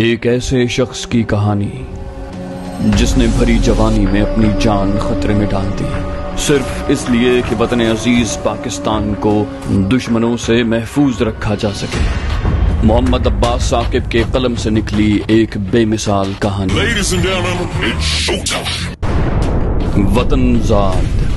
एक ऐसे शख्स की कहानी जिसने भरी जवानी में अपनी जान खतरे में डाल दी। सिर्फ़ इसलिए कि वतन अज़ीज़ पाकिस्तान को दुश्मनों से महफूज रखा जा सके। मोहम्मद अब्बास साकिब के कलम से निकली एक बेमिसाल कहानी. वतन जाद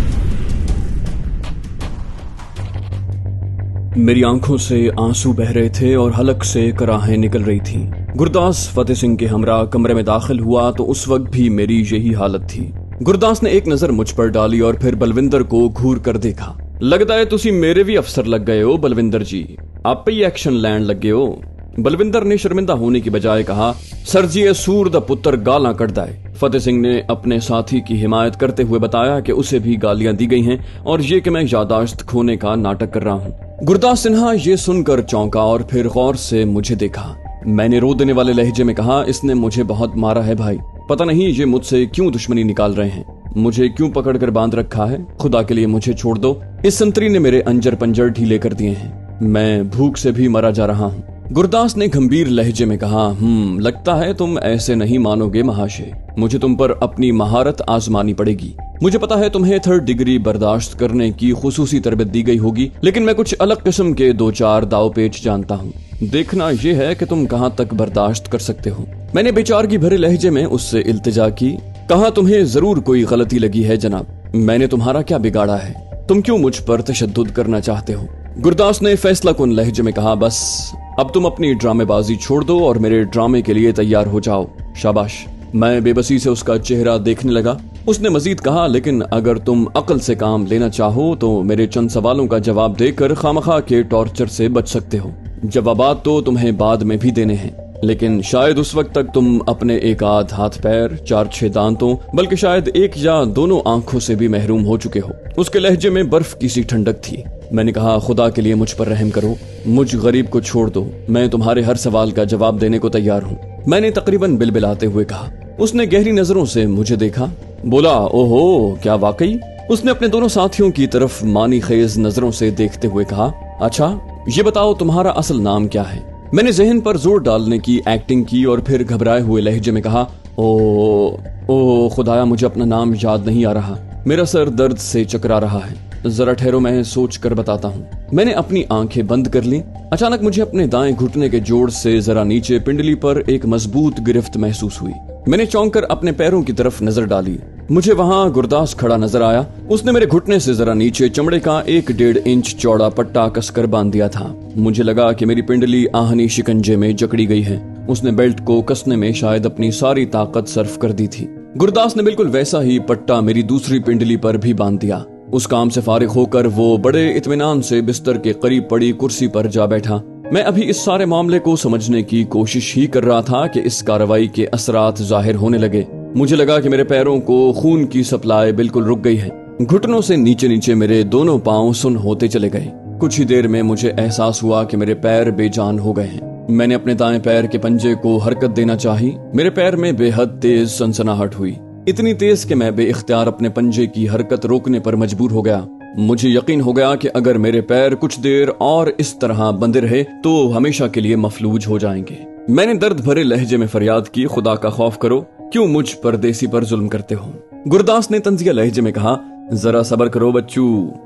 मेरी आँखों से आँसू बह रहे थे और हलक से कराहें निकल रही थीं। गुरदास फतेह सिंह के हमरा कमरे में दाखिल हुआ तो उस वक्त भी मेरी यही हालत थी। गुरदास ने एक नज़र मुझ पर डाली और फिर बलविंदर को घूर कर देखा। लगता है तुसी मेरे भी अफसर लग गए हो, बलविंदर जी। आप पे ही एक्शन लैंड लग गए हो। बलविंदर ने शर्मिंदा होने की बजाय कहा, सर जी, ये सूर द पुत्र गाला कटदा फतेह सिंह ने अपने साथी की हिमायत करते हुए बताया कि उसे भी गालियाँ दी गई हैं और ये कि मैं यादाश्त खोने का नाटक कर रहा हूँ। गुरदास सिन्हा ये सुनकर चौंका और फिर गौर से मुझे देखा। मैंने रो देने वाले लहजे में कहा, इसने मुझे बहुत मारा है भाई। पता नहीं ये मुझसे क्यों दुश्मनी निकाल रहे हैं। मुझे क्यों पकड़ कर बाँध रखा है? खुदा के लिए मुझे छोड़ दो। इस संतरी ने मेरे अंजर पंजर ढीले कर दिए हैं। मैं भूख से भी मरा जा रहा हूँ। गुरदास ने गंभीर लहजे में कहा हम्म लगता है तुम ऐसे नहीं मानोगे महाशय। मुझे तुम पर अपनी महारत आजमानी पड़ेगी। मुझे पता है तुम्हें थर्ड डिग्री बर्दाश्त करने की खुसूसी तरबियत दी गई होगी, लेकिन मैं कुछ अलग किस्म के दो चार दाव पेच जानता हूँ। देखना यह है कि तुम कहाँ तक बर्दाश्त कर सकते हो। मैंने बेचार की भरे लहजे में उससे इल्तजा की, कहा तुम्हें ज़रूर कोई गलती लगी है, जनाब। मैंने तुम्हारा क्या बिगाड़ा है? तुम क्यों मुझ पर तशद करना चाहते हो? गुरदास ने फैसला कुन लहजे में कहा, बस अब तुम अपनी ड्रामेबाजी छोड़ दो और मेरे ड्रामे के लिए तैयार हो जाओ। शाबाश। मैं बेबसी से उसका चेहरा देखने लगा। उसने मजीद कहा, लेकिन अगर तुम अकल से काम लेना चाहो तो मेरे चंद सवालों का जवाब देकर खामखा के टॉर्चर से बच सकते हो। जवाबात तो तुम्हें बाद में भी देने हैं। लेकिन शायद उस वक्त तक तुम अपने एक आध हाथ पैर, चार छह दांतों, बल्कि शायद एक या दोनों आँखों से भी महरूम हो चुके हो। उसके लहजे में बर्फ़ की सी ठंडक थी। मैंने कहा, खुदा के लिए मुझ पर रहम करो। मुझ गरीब को छोड़ दो। मैं तुम्हारे हर सवाल का जवाब देने को तैयार हूँ। मैंने तकरीबन बिलबिलाते हुए कहा। उसने गहरी नज़रों से मुझे देखा। बोला, ओहो, क्या वाकई? उसने अपने दोनों साथियों की तरफ़ मानी खेज नज़रों से देखते हुए कहा अच्छा ये बताओ तुम्हारा असल नाम क्या है? मैंने जहन पर ज़ोर डालने की एक्टिंग की और फिर घबराए हुए लहजे में कहा, ओ ओ, खुदाया, मुझे अपना नाम याद नहीं आ रहा। मेरा सर दर्द से चकरा रहा है। जरा ठहरो, मैं सोच कर बताता हूँ। मैंने अपनी आँखें बंद कर ली। अचानक मुझे अपने दाएँ घुटने के जोड़ से जरा नीचे पिंडली पर एक मज़बूत गिरफ्त महसूस हुई। मैंने चौंक कर अपने पैरों की तरफ़ नज़र डाली। मुझे वहाँ गुरदास खड़ा नज़र आया। उसने मेरे घुटने से जरा नीचे चमड़े का एक डेढ़ इंच चौड़ा पट्टा कसकर बाँध दिया था। मुझे लगा कि मेरी पिंडली आहनी शिकंजे में जकड़ी गई है। उसने बेल्ट को कसने में शायद अपनी सारी ताकत सर्फ कर दी थी। गुरदास ने बिल्कुल वैसा ही पट्टा मेरी दूसरी पिंडली पर भी बाँध दिया। उस काम से फारिग होकर वो बड़े इतमान से बिस्तर के करीब पड़ी कुर्सी पर जा बैठा। मैं अभी इस सारे मामले को समझने की कोशिश ही कर रहा था कि इस कार्रवाई के असरात ज़ाहिर होने लगे। मुझे लगा कि मेरे पैरों को खून की सप्लाई बिल्कुल रुक गई है। घुटनों से नीचे नीचे मेरे दोनों पाँव सुन होते चले गए। कुछ ही देर में मुझे एहसास हुआ कि मेरे पैर बेजान हो गए हैं। मैंने अपने दाएँ पैर के पंजे को हरकत देना चाही। मेरे पैर में बेहद तेज सनसनाहट हुई। इतनी तेज कि मैं बेख्तियार अपने पंजे की हरकत रोकने पर मजबूर हो गया। मुझे यकीन हो गया कि अगर मेरे पैर कुछ देर और इस तरह बंधे रहे तो हमेशा के लिए मफलूज हो जाएँगे। मैंने दर्द भरे लहजे में फरियाद की, खुदा का खौफ करो। क्यों मुझ परदेसी पर जुल्म करते हो? गुरदास ने तंजिया लहजे में कहा, जरा सबर करो बच्चू।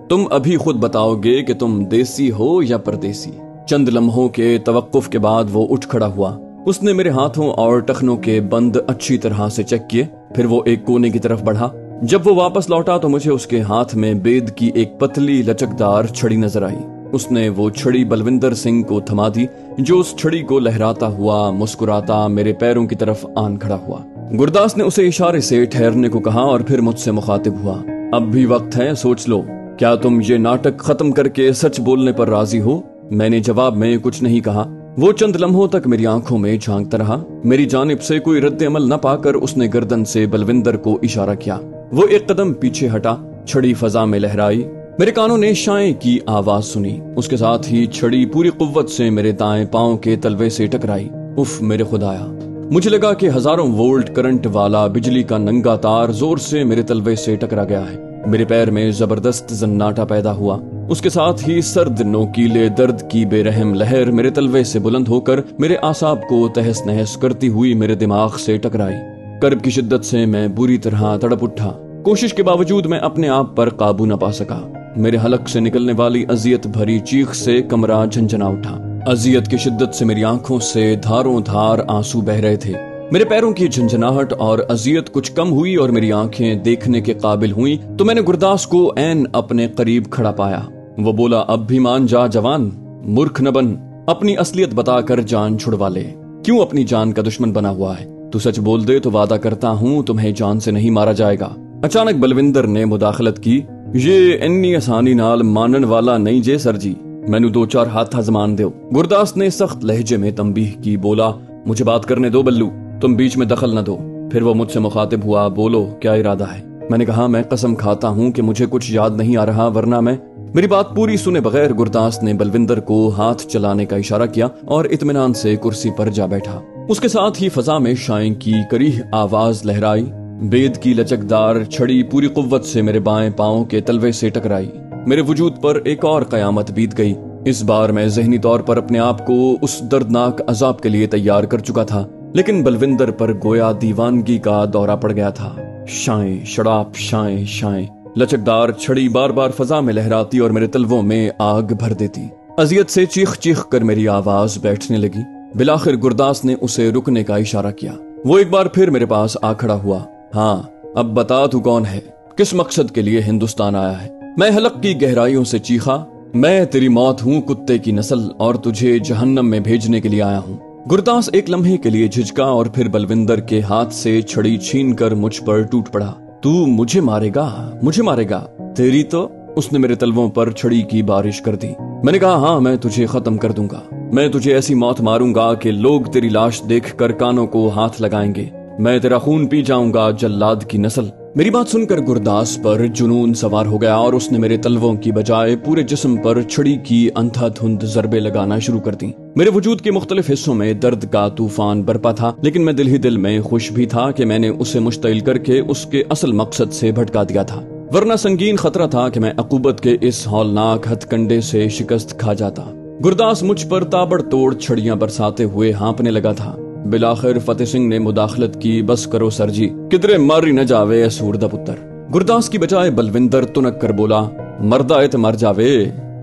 तुम अभी खुद बताओगे कि तुम देसी हो या परदेसी। चंद लम्हों के तवक्कुफ के बाद वो उठ खड़ा हुआ। उसने मेरे हाथों और टखनों के बंद अच्छी तरह से चेक किए, फिर वो एक कोने की तरफ़ बढ़ा। जब वो वापस लौटा तो मुझे उसके हाथ में बेद की एक पतली लचकदार छड़ी नज़र आई। उसने वो छड़ी बलविंदर सिंह को थमा दी, जो उस छड़ी को लहराता हुआ मुस्कुराता मेरे पैरों की तरफ़ आन खड़ा हुआ। गुरदास ने उसे इशारे से ठहरने को कहा और फिर मुझसे मुखातिब हुआ। अब भी वक्त है, सोच लो। क्या तुम ये नाटक खत्म करके सच बोलने पर राज़ी हो? मैंने जवाब में कुछ नहीं कहा। वो चंद लम्हों तक मेरी आँखों में झांकता रहा। मेरी जानब से कोई रद्द अमल न पाकर उसने गर्दन से बलविंदर को इशारा किया। वो एक कदम पीछे हटा, छड़ी फजा में लहराई। मेरे कानों ने शाय की आवाज़ सुनी। उसके साथ ही छड़ी पूरी कुव्वत से मेरे दाएँ पाँव के तलवे से टकराई। उफ, मेरे खुदाया। मुझे लगा कि हज़ारों वोल्ट करंट वाला बिजली का नंगा तार ज़ोर से मेरे तलवे से टकरा गया है। मेरे पैर में ज़बरदस्त जन्नाटा पैदा हुआ। उसके साथ ही सर्द, नोकीले दर्द की बेरहम लहर मेरे तलवे से बुलंद होकर मेरे आसाब को तहस नहस करती हुई मेरे दिमाग से टकराई। कर्ब की शिद्दत से मैं बुरी तरह तड़प उठा। कोशिश के बावजूद मैं अपने आप पर काबू न पा सका। मेरे हलक से निकलने वाली अजियत भरी चीख से कमरा झंझना उठा। अजियत की शिद्दत से मेरी आँखों से धारों धार आँसू बह रहे थे। मेरे पैरों की झंझनाहट और अजियत कुछ कम हुई और मेरी आँखें देखने के काबिल हुई तो मैंने गुरदास को एन अपने करीब खड़ा पाया। वो बोला, अब भी मान जा जवान, मूर्ख न बन, अपनी असलियत बताकर जान छुड़वा ले। क्यों अपनी जान का दुश्मन बना हुआ है? तू सच बोल दे तो वादा करता हूँ, तुम्हें जान से नहीं मारा जाएगा। अचानक बलविंदर ने मुदाखलत की, ये इन्नी आसानी नाल मानन वाला नहीं जे सर जी मैनू दो चार हाथ आजमान दो गुरदास ने सख्त लहजे में तंबीह की बोला, मुझे बात करने दो बल्लू, तुम बीच में दखल न दो। फिर वो मुझसे मुखातिब हुआ, बोलो, क्या इरादा है? मैंने कहा, मैं कसम खाता हूँ कि मुझे कुछ याद नहीं आ रहा, वरना मैं मेरी बात पूरी सुने बगैर गुरदास ने बलविंदर को हाथ चलाने का इशारा किया और इतमान से कुर्सी पर जा बैठा। उसके साथ ही फजा में शाइन की करीह आवाज़ लहराई। बेद की लचकदार छड़ी पूरी कुव्वत से मेरे बाएँ पाओ के तलवे से टकराई। मेरे वजूद पर एक और कयामत बीत गई। इस बार मैं जहनी तौर पर अपने आप को उस दर्दनाक अजाब के लिए तैयार कर चुका था, लेकिन बलविंदर पर गोया दीवानगी का दौरा पड़ गया था। शाएँ, शराब, शाएँ शाएँ। लचकदार छड़ी बार बार फजा में लहराती और मेरे तलवों में आग भर देती। अजियत से चीख चीख कर मेरी आवाज़ बैठने लगी। बिलाखिर गुरदास ने उसे रुकने का इशारा किया। वो एक बार फिर मेरे पास आ खड़ा हुआ। हाँ अब बता तू कौन है? किस मकसद के लिए हिंदुस्तान आया है? मैं हलक की गहराइयों से चीखा, मैं तेरी मौत हूँ कुत्ते की नस्ल और तुझे जहन्नम में भेजने के लिए आया हूँ। गुरदास एक लम्हे के लिए झिझका और फिर बलविंदर के हाथ से छड़ी छीन कर मुझ पर टूट पड़ा। तू मुझे मारेगा मुझे मारेगा। तेरी तो उसने मेरे तलवों पर छड़ी की बारिश कर दी। मैंने कहा हाँ मैं तुझे खत्म कर दूँगा। मैं तुझे ऐसी मौत मारूँगा कि लोग तेरी लाश देख कर कानों को हाथ लगाएँगे। मैं तेरा खून पी जाऊँगा जल्लाद की नस्ल। मेरी बात सुनकर गुरदास पर जुनून सवार हो गया और उसने मेरे तलवों की बजाय पूरे जिस्म पर छड़ी की अंधाधुंध जरबे लगाना शुरू कर दी। मेरे वजूद के मुख्तलिफ़ हिस्सों में दर्द का तूफ़ान बरपा था, लेकिन मैं दिल ही दिल में खुश भी था कि मैंने उसे मुश्तिल करके उसके असल मकसद से भटका दिया था। वरना संगीन खतरा था कि मैं अकूबत के इस हौलनाक हथकंडे से शिकस्त खा जाता। गुरदास मुझ पर ताबड़तोड़ छड़ियाँ बरसाते हुए हाँपने लगा था। बिलाखिर फतेह सिंह ने मुदाखलत की बस करो सर जी किधरे मारी न जावे सूरदा पुत्र गुरदास की बजाय बलविंदर तुनक कर बोला मरदा है तो मर जावे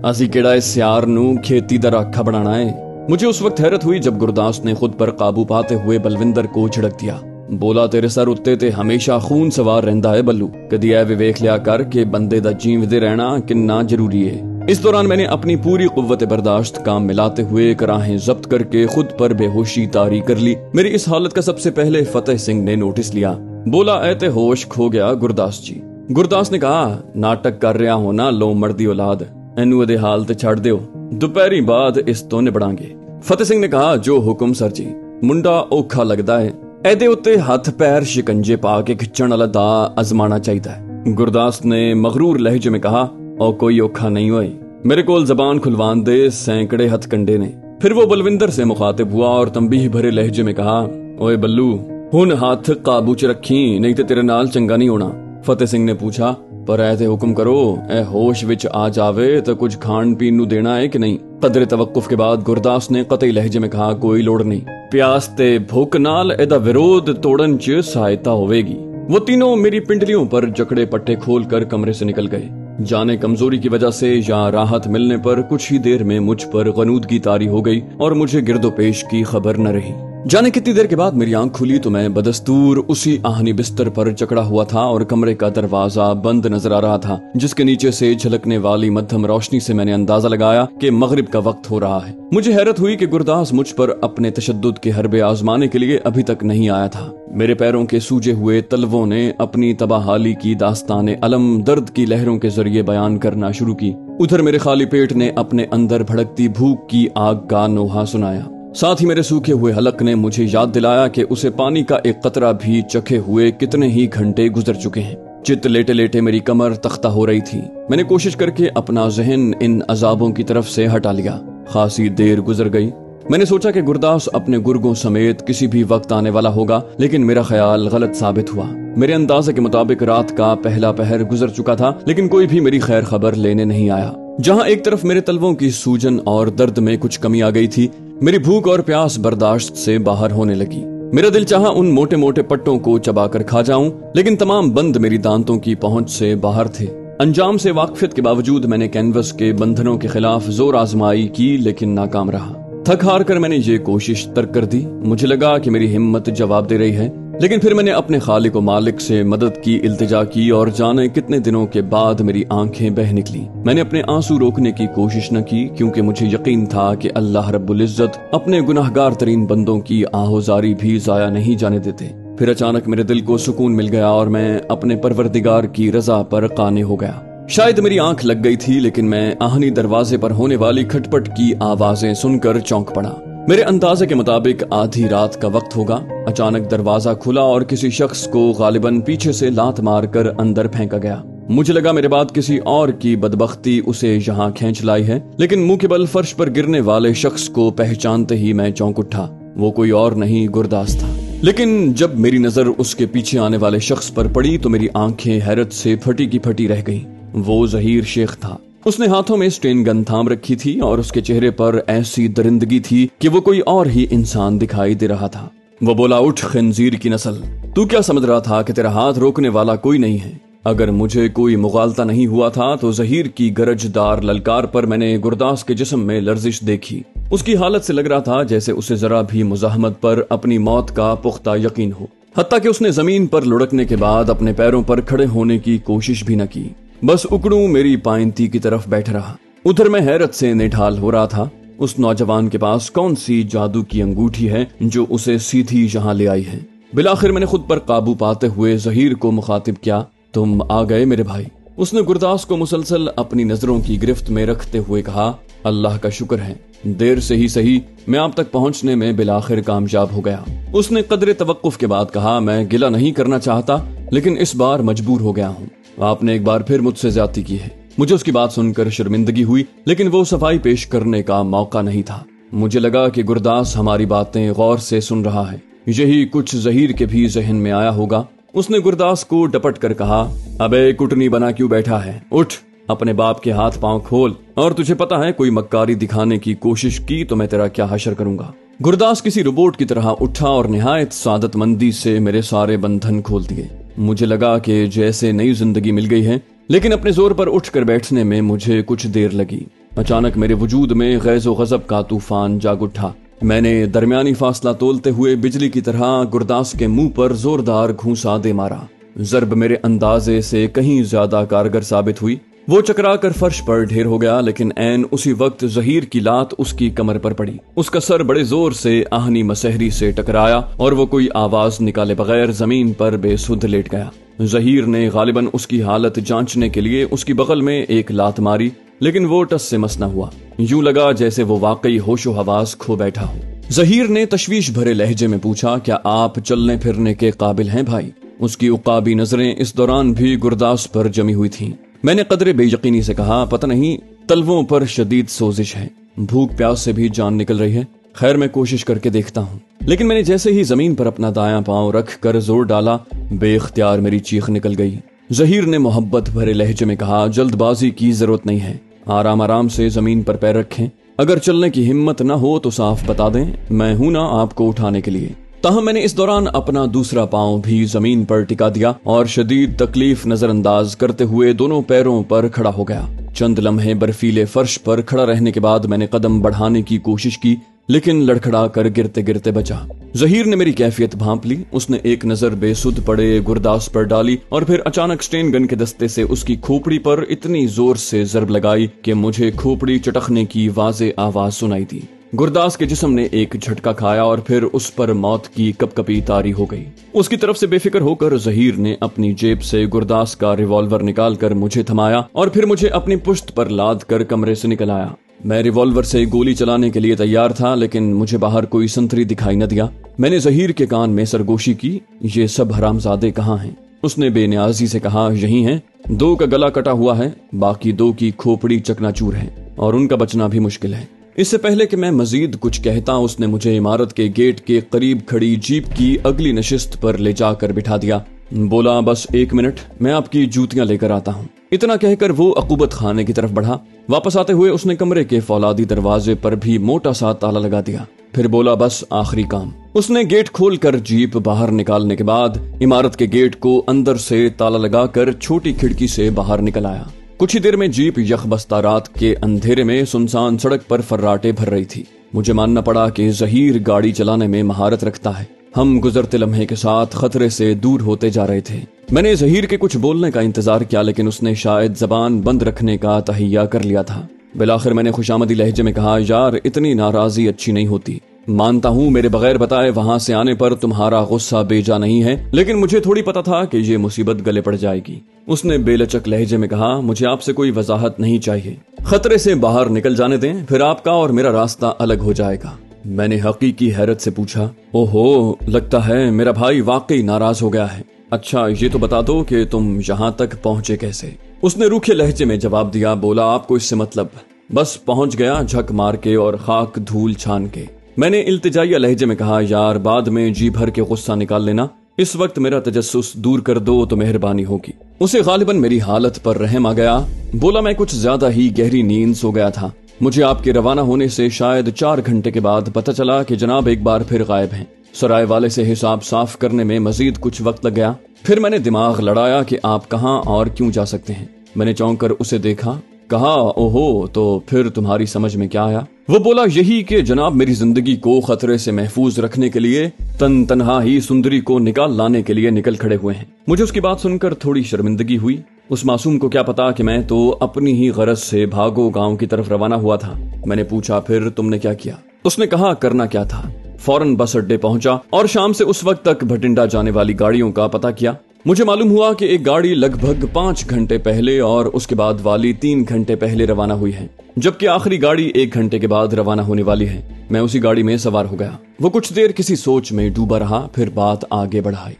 असी केड़ा इस सियार नू खेती दा राखा बनाना है मुझे उस वक्त हैरत हुई जब गुरदास ने खुद पर काबू पाते हुए बलविंदर को झिड़क दिया बोला तेरे सर उत्ते ते हमेशा खून सवार रहंदा है बल्लू कदी ऐ विवेक लिया कर के बंदे दा जीवदे रहना किन्ना ज़रूरी है इस दौरान मैंने अपनी पूरी कुत बर्दाश्त काम मिलाते हुए कराहें जब्त करके खुद पर बेहोशी तारी कर ली। मेरी इस हालत का सबसे पहले फतेह सिंह ने नोटिस लिया। बोला, ऐते होश खो गया गुरदास जी। गुरदास ने कहा, नाटक कर रहा हो ना, लो मर्दी औलाद। एनू दे हाल ते छड़ दियो। दोपहरी बाद इस तो निबड़ांगे। फतेह सिंह ने कहा, जो हुक्म, सर जी। मुंडा औखा लगता है। एदे उत्ते हथ पैर शिकंजे पा के खिंचण वाला दा अजमाना चाहिए गुरदास ने मगरूर लहजे में कहा और कोई औखा नहीं हुई मेरे को जबान खुलवान दे सैकड़े हथकंडे ने फिर वो बलविंदर से मुखातिब हुआ और तंबीह भरे लहजे में कहा ओए बल्लू हुन हाथ काबू च रखी नहीं तो तेरे नाल चंगा नहीं होना फतेह सिंह ने पूछा पर ऐ हुक्म करो ए होश विच आ जावे तो कुछ खान पीन नु देना है कि नहीं कदरे तवक्कुफ के बाद गुरदास ने कतई लहजे में कहा कोई लोड़ नहीं प्यास ते भुख नाल एदा विरोध तोड़न च सहायता होवेगी वो तीनों मेरी पिंडलियों पर जकड़े पट्टे खोल कर कमरे से निकल गए जाने कमज़ोरी की वजह से या राहत मिलने पर कुछ ही देर में मुझ पर गनूदगी तारी हो गई और मुझे गिरदोपेश की खबर न रही। जाने कितनी देर के बाद मेरी आँख खुली तो मैं बदस्तूर उसी आहनी बिस्तर पर चकड़ा हुआ था और कमरे का दरवाज़ा बंद नज़र आ रहा था, जिसके नीचे से झलकने वाली मध्यम रोशनी से मैंने अंदाज़ा लगाया कि मगरिब का वक्त हो रहा है। मुझे हैरत हुई कि गुरदास मुझ पर अपने तशद के हरबे आजमाने के लिए अभी तक नहीं आया था। मेरे पैरों के सूजे हुए तलवों ने अपनी तबाहाली की दास्तान अलम दर्द की लहरों के ज़रिए बयान करना शुरू की। उधर मेरे खाली पेट ने अपने अंदर भड़कती भूख की आग का नोहा सुनाया। साथ ही मेरे सूखे हुए हलक ने मुझे याद दिलाया कि उसे पानी का एक कतरा भी चखे हुए कितने ही घंटे गुजर चुके हैं। चित लेटे लेटे मेरी कमर तख्ता हो रही थी। मैंने कोशिश करके अपना जहन इन अजाबों की तरफ़ से हटा लिया। खासी देर गुजर गई। मैंने सोचा कि गुरदास अपने गुर्गों समेत किसी भी वक्त आने वाला होगा, लेकिन मेरा ख्याल गलत साबित हुआ। मेरे अंदाजे के मुताबिक रात का पहला पहर गुजर चुका था, लेकिन कोई भी मेरी खैर खबर लेने नहीं आया। जहाँ एक तरफ़ मेरे तलवों की सूजन और दर्द में कुछ कमी आ गई थी मेरी भूख और प्यास बर्दाश्त से बाहर होने लगी। मेरा दिल चाहा उन मोटे मोटे पट्टों को चबाकर खा जाऊँ, लेकिन तमाम बंद मेरी दांतों की पहुँच से बाहर थे। अंजाम से वाकफियत के बावजूद मैंने कैनवस के बंधनों के खिलाफ ज़ोर आजमाई की, लेकिन नाकाम रहा। थक हार कर मैंने ये कोशिश तर्क कर दी। मुझे लगा कि मेरी हिम्मत जवाब दे रही है। लेकिन फिर मैंने अपने खालिक मालिक से मदद की, इल्तिजा की और जाने कितने दिनों के बाद मेरी आँखें बह निकली। मैंने अपने आँसू रोकने की कोशिश न की, क्योंकि मुझे यकीन था कि अल्लाह रब्बुल इज़्ज़त अपने गुनाहगार तरीन बंदों की आहोजारी भी जाया नहीं जाने देते। फिर अचानक मेरे दिल को सुकून मिल गया और मैं अपने परवरदिगार की रजा पर काने हो गया। शायद मेरी आँख लग गई थी, लेकिन मैं आहनी दरवाजे पर होने वाली खटपट की आवाज़ें सुनकर चौंक पड़ा। मेरे अंदाजे के मुताबिक आधी रात का वक्त होगा। अचानक दरवाज़ा खुला और किसी शख्स को गालिबन पीछे से लात मारकर अंदर फेंका गया। मुझे लगा मेरे बाद किसी और की बदबख्ती उसे यहाँ खींच लाई है, लेकिन मुँह के बल फर्श पर गिरने वाले शख्स को पहचानते ही मैं चौंक उठा। वो कोई और नहीं, गुरदास था। लेकिन जब मेरी नज़र उसके पीछे आने वाले शख्स पर पड़ी तो मेरी आँखें हैरत से फटी की फटी रह गईं। वो जहीर शेख था। उसने हाथों में स्टेन गन थाम रखी थी और उसके चेहरे पर ऐसी दरिंदगी थी कि वो कोई और ही इंसान दिखाई दे रहा था। वो बोला, उठ, खंजीर की नस्ल। तू क्या समझ रहा था कि तेरा हाथ रोकने वाला कोई नहीं है? अगर मुझे कोई मुगालता नहीं हुआ था तो जहीर की गरजदार ललकार पर मैंने गुरदास के जिस्म में लर्जिश देखी। उसकी हालत से लग रहा था जैसे उसे जरा भी मुजाहमत पर अपनी मौत का पुख्ता यकीन हो। हती कि उसने ज़मीन पर लुढ़कने के बाद अपने पैरों पर खड़े होने की कोशिश भी न की। बस उकड़ू मेरी पाइंती की तरफ़ बैठ रहा। उधर मैं हैरत से निठाल हो रहा था, उस नौजवान के पास कौन सी जादू की अंगूठी है जो उसे सीधी यहाँ ले आई है? बिलाखिर मैंने खुद पर काबू पाते हुए जहीर को मुखातिब किया, तुम आ गए मेरे भाई। उसने गुरदास को मुसलसल अपनी नज़रों की गिरफ्त में रखते हुए कहा, अल्लाह का शुक्र है, देर से ही सही, मैं आप तक पहुँचने में बिलाखिर कामयाब हो गया। उसने कदर तवक्कुफ के बाद कहा, मैं गिला नहीं करना चाहता, लेकिन इस बार मजबूर हो गया हूँ। आपने एक बार फिर मुझसे ज़्यादा की है। मुझे उसकी बात सुनकर शर्मिंदगी हुई, लेकिन वो सफ़ाई पेश करने का मौका नहीं था। मुझे लगा कि गुरदास हमारी बातें गौर से सुन रहा है। यही कुछ जहीर के भी जहन में आया होगा। उसने गुरदास को डपट कर कहा, अबे, कुटनी बना क्यों बैठा है? उठ, अपने बाप के हाथ पाँव खोल, और तुझे पता है, कोई मक्कारी दिखाने की कोशिश की तो मैं तेरा क्या हशर करूँगा? गुरदास किसी रोबोट की तरह उठा और निहायत सादत मंदी से मेरे सारे बंधन खोल दिए। मुझे लगा कि जैसे नई ज़िंदगी मिल गई है, लेकिन अपने ज़ोर पर उठकर बैठने में मुझे कुछ देर लगी। अचानक मेरे वजूद में गैजो गजब का तूफ़ान जाग उठा। मैंने दरमियानी फासला तोलते हुए बिजली की तरह गुरदास के मुँह पर जोरदार घूसा दे मारा। जरब मेरे अंदाजे से कहीं ज़्यादा कारगर साबित हुई। वो चकरा कर फर्श पर ढेर हो गया, लेकिन एन उसी वक्त जहीर की लात उसकी कमर पर पड़ी। उसका सर बड़े ज़ोर से आहनी मसहरी से टकराया और वो कोई आवाज़ निकाले बगैर ज़मीन पर बेसुध लेट गया। जहीर ने गालिबन उसकी हालत जांचने के लिए उसकी बगल में एक लात मारी, लेकिन वो टस से मस न हुआ। यूँ लगा जैसे वो वाकई होशो हवास खो बैठा हो। जहीर ने तशवीश भरे लहजे में पूछा, क्या आप चलने फिरने के काबिल हैं भाई? उसकी उकाबी नज़रें इस दौरान भी गुरदास पर जमी हुई थीं। मैंने कदरे बेयकीनी से कहा, पता नहीं, तलवों पर शदीद सोजिश है। भूख प्यास से भी जान निकल रही है। खैर, मैं कोशिश करके देखता हूँ। लेकिन मैंने जैसे ही ज़मीन पर अपना दाया पाँव रख कर ज़ोर डाला बेख्तियार मेरी चीख निकल गई। जहीर ने मोहब्बत भरे लहजे में कहा, जल्दबाजी की ज़रूरत नहीं है। आराम आराम से ज़मीन पर पैर रखें। अगर चलने की हिम्मत न हो तो साफ़ बता दें, मैं हूँ ना आपको उठाने के लिए। ताहम मैंने इस दौरान अपना दूसरा पाँव भी ज़मीन पर टिका दिया और शदीद तकलीफ़ नजरअंदाज करते हुए दोनों पैरों पर खड़ा हो गया। चंद लम्हे बर्फीले फर्श पर खड़ा रहने के बाद मैंने कदम बढ़ाने की कोशिश की, लेकिन लड़खड़ा कर गिरते गिरते बचा। जहीर ने मेरी कैफियत भांप ली। उसने एक नज़र बेसुध पड़े गुरदास पर डाली और फिर अचानक स्टेन गन के दस्ते से उसकी खोपड़ी पर इतनी ज़ोर से जरब लगाई कि मुझे खोपड़ी चटकने की वाजे आवाज़ सुनाई दी। गुरदास के जिस्म ने एक झटका खाया और फिर उस पर मौत की कपकपी तारी हो गई। उसकी तरफ़ से बेफिक्र होकर जहीर ने अपनी जेब से गुरदास का रिवॉल्वर निकालकर मुझे थमाया और फिर मुझे अपनी पुश्त पर लाद कर कमरे से निकल आया। मैं रिवॉल्वर से गोली चलाने के लिए तैयार था, लेकिन मुझे बाहर कोई संतरी दिखाई न दिया। मैंने जहीर के कान में सरगोशी की, ये सब हरामजादे कहाँ हैं? उसने बेनियाजी से कहा, यही हैं। दो का गला कटा हुआ है, बाकी दो की खोपड़ी चकनाचूर है और उनका बचना भी मुश्किल है। इससे पहले कि मैं मजीद कुछ कहता उसने मुझे इमारत के गेट के करीब खड़ी जीप की अगली नशिस्त पर ले जाकर बिठा दिया। बोला, बस एक मिनट, मैं आपकी जूतियाँ लेकर आता हूँ। इतना कहकर वो अकूबत खाने की तरफ़ बढ़ा। वापस आते हुए उसने कमरे के फौलादी दरवाजे पर भी मोटा सा ताला लगा दिया। फिर बोला, बस आखिरी काम। उसने गेट खोलकर जीप बाहर निकालने के बाद इमारत के गेट को अंदर से ताला लगाकर छोटी खिड़की से बाहर निकल आया। कुछ ही देर में जीप यखबस्ता रात के अंधेरे में सुनसान सड़क पर फर्राटे भर रही थी। मुझे मानना पड़ा कि जहीर गाड़ी चलाने में महारत रखता है। हम गुजरते लम्हे के साथ खतरे से दूर होते जा रहे थे। मैंने जहीर के कुछ बोलने का इंतज़ार किया, लेकिन उसने शायद जबान बंद रखने का तहिया कर लिया था। बिलाखिर मैंने खुशामदी लहजे में कहा, यार, इतनी नाराजी अच्छी नहीं होती। मानता हूँ, मेरे बगैर बताए वहाँ से आने पर तुम्हारा गुस्सा बेजा नहीं है। लेकिन मुझे थोड़ी पता था कि ये मुसीबत गले पड़ जाएगी। उसने बेलचक लहजे में कहा, मुझे आपसे कोई वजाहत नहीं चाहिए। खतरे से बाहर निकल जाने दें, फिर आपका और मेरा रास्ता अलग हो जाएगा। मैंने हकीकी हैरत से पूछा, ओहो, लगता है मेरा भाई वाकई नाराज़ हो गया है। अच्छा ये तो बता दो कि तुम यहाँ तक पहुँचे कैसे। उसने रूखे लहजे में जवाब दिया, बोला, आपको इससे मतलब। बस पहुँच गया झक मार के और खाक धूल छान के। मैंने इल्तिजाइया लहजे में कहा, यार, बाद में जी भर के गुस्सा निकाल लेना। इस वक्त मेरा तजस्स दूर कर दो तो मेहरबानी होगी। उसे गालिबन मेरी हालत पर रहम आ गया। बोला, मैं कुछ ज़्यादा ही गहरी नींद सो गया था। मुझे आपके रवाना होने से शायद चार घंटे के बाद पता चला कि जनाब एक बार फिर गायब हैं। सराय वाले से हिसाब साफ़ करने में मजीद कुछ वक्त लग गया। फिर मैंने दिमाग लड़ाया कि आप कहाँ और क्यों जा सकते हैं। मैंने चौंक कर उसे देखा। कहा, ओहो तो फिर तुम्हारी समझ में क्या आया? वो बोला, यही कि जनाब, मेरी ज़िंदगी को खतरे से महफूज रखने के लिए, तन तनहा ही सुंदरी को निकाल लाने के लिए निकल खड़े हुए हैं। मुझे उसकी बात सुनकर थोड़ी शर्मिंदगी हुई। उस मासूम को क्या पता कि मैं तो अपनी ही गरज से भागो गाँव की तरफ़ रवाना हुआ था। मैंने पूछा, फिर तुमने क्या किया? उसने कहा, करना क्या था? फ़ौरन बस अड्डे पहुँचा और शाम से उस वक्त तक भटिंडा जाने वाली गाड़ियों का पता किया। मुझे मालूम हुआ कि एक गाड़ी लगभग पाँच घंटे पहले और उसके बाद वाली तीन घंटे पहले रवाना हुई है, जबकि आखिरी गाड़ी एक घंटे के बाद रवाना होने वाली है। मैं उसी गाड़ी में सवार हो गया। वो कुछ देर किसी सोच में डूबा रहा, फिर बात आगे बढ़ाई।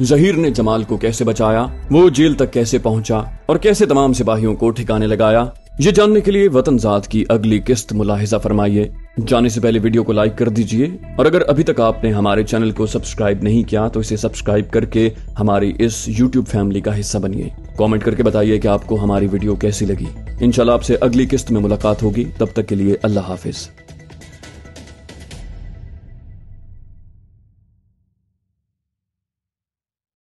जहीर ने जमाल को कैसे बचाया, वो जेल तक कैसे पहुँचा और कैसे तमाम सिपाहियों को ठिकाने लगाया ये जानने के लिए वतन जात की अगली किस्त मुलाहिजा फरमाइए। जाने से पहले वीडियो को लाइक कर दीजिए। और अगर अभी तक आपने हमारे चैनल को सब्सक्राइब नहीं किया तो इसे सब्सक्राइब करके हमारी इस यूट्यूब फैमिली का हिस्सा बनिए। कमेंट करके बताइए कि आपको हमारी वीडियो कैसी लगी। इंशाल्लाह आपसे अगली किस्त में मुलाकात होगी। तब तक के लिए अल्लाह हाफिज।